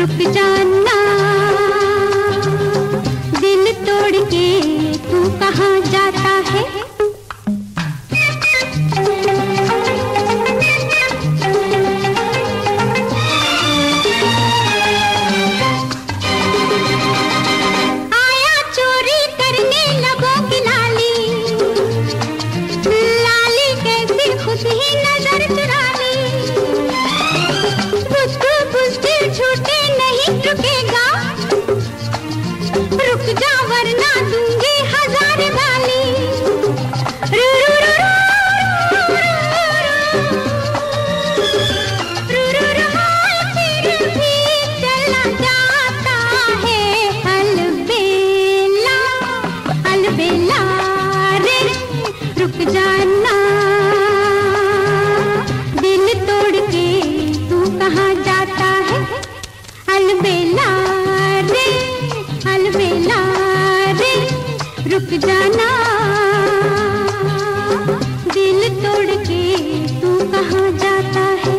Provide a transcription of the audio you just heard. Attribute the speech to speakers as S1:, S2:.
S1: रुक जाना। दिल तोड़ के तू कहाँ जाता है? एक जाना। दिल तोड़ के तू कहाँ जाता है?